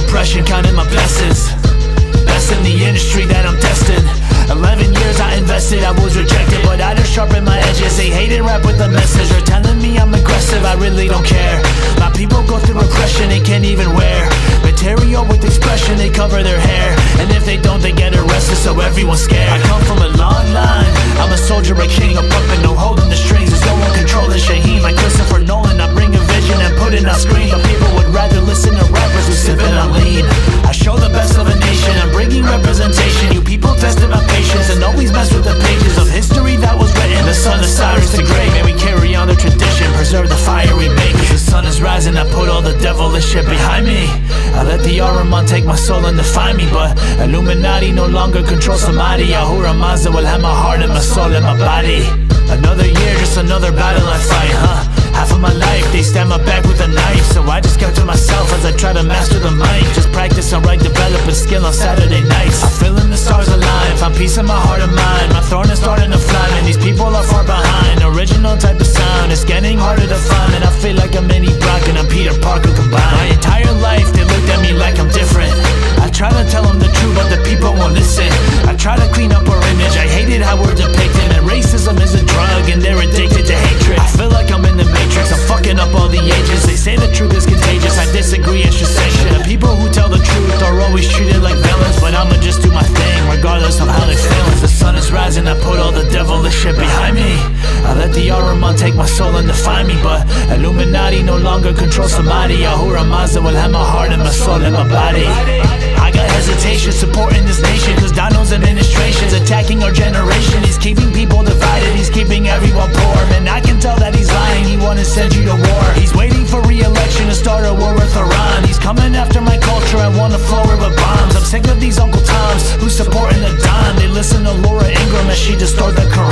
depression, counting my blessings. Best in the industry that I'm destined 11 years I invested, I was rejected But I just sharpened my edges. They hated rap with a message They're telling me I'm aggressive, I really don't care. My people go through oppression, they can't even wear Material with expression, they cover their hair. And if they don't, they get arrested, so everyone's scared. I come from a long line I'm a soldier, a king, a puppet, no holding the string. Mess with the pages of history that was written. The son of Cyrus the Great. May we carry on the tradition Preserve the fire we make. The sun is rising I put all the devilish shit behind me. I let the Ahriman take my soul and define me But Illuminati no longer control somebody Ahura Mazda will have my heart and my soul and my body. Another year, just another battle I fight, huh? Practice on right, develop a skill on Saturday nights. I feel in the stars align, find peace in my heart and mind. My throne is starting to fly, and these people are far behind. Original type of sound, it's getting harder to find. And I feel like I'm Eddie Brock and I'm Peter Parker combined. My entire life, they looked at me like I'm different. I try to tell them the truth, but the people won't listen. I try to clean up our image, I hated how we're depicted. And racism is a drug and they're addicted to hatred. I feel like I'm in the matrix, I'm fucking up all the ages I'ma just do my thing, regardless of how they feel. As the sun is rising, I put all the devilish shit behind me. I let the Ahriman take my soul and define me But Illuminati no longer control somebody. Ahura Mazda will have my heart and my soul and my body. I got hesitation supporting this nation Cause Donald's administration's attacking our generation who's supporting the Don? They listen to Laura Ingraham as she distort the Quran